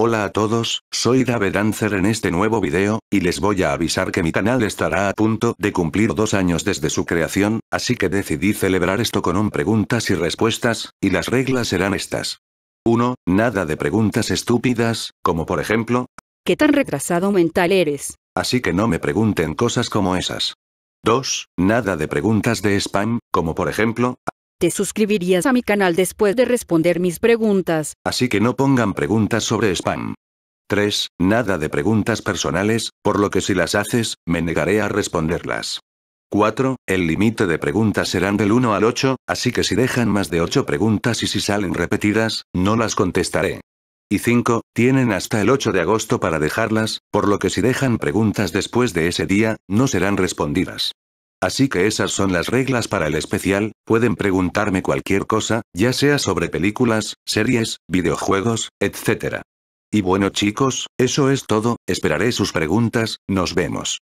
Hola a todos, soy David Dancer en este nuevo video, y les voy a avisar que mi canal estará a punto de cumplir dos años desde su creación, así que decidí celebrar esto con un preguntas y respuestas, y las reglas serán estas. 1. Nada de preguntas estúpidas, como por ejemplo, ¿Qué tan retrasado mental eres? así que no me pregunten cosas como esas. 2. Nada de preguntas de spam, como por ejemplo, ¿Te suscribirías a mi canal después de responder mis preguntas? así que no pongan preguntas sobre spam. 3. Nada de preguntas personales, por lo que si las haces, me negaré a responderlas. 4. El límite de preguntas serán del 1 al 8, así que si dejan más de 8 preguntas y si salen repetidas, no las contestaré. Y 5. Tienen hasta el 8 de agosto para dejarlas, por lo que si dejan preguntas después de ese día, no serán respondidas. Así que esas son las reglas para el especial, pueden preguntarme cualquier cosa, ya sea sobre películas, series, videojuegos, etc. Y bueno chicos, eso es todo, esperaré sus preguntas, nos vemos.